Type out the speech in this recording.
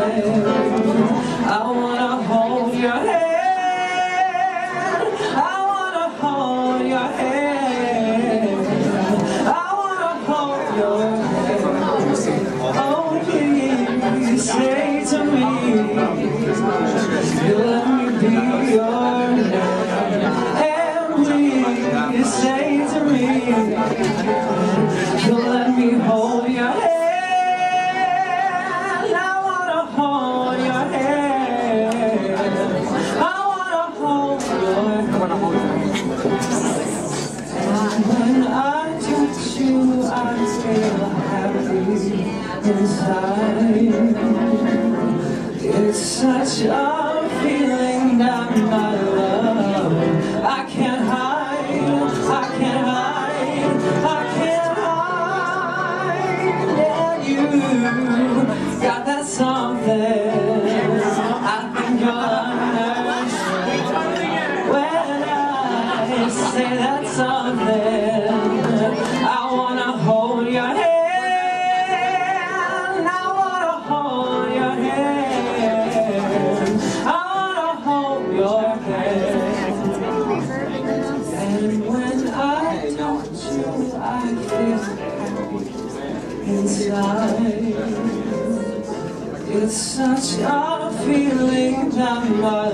I want you I feel happy inside. It's such a feeling that my love. I can't hide, I can't hide, I can't hide. Yeah, you got that something I think you'll understand. When I say that something wanna hold your hand. I wanna hold your hand. I wanna hold your hand. And when I touch you I feel inside. It's such a feeling that my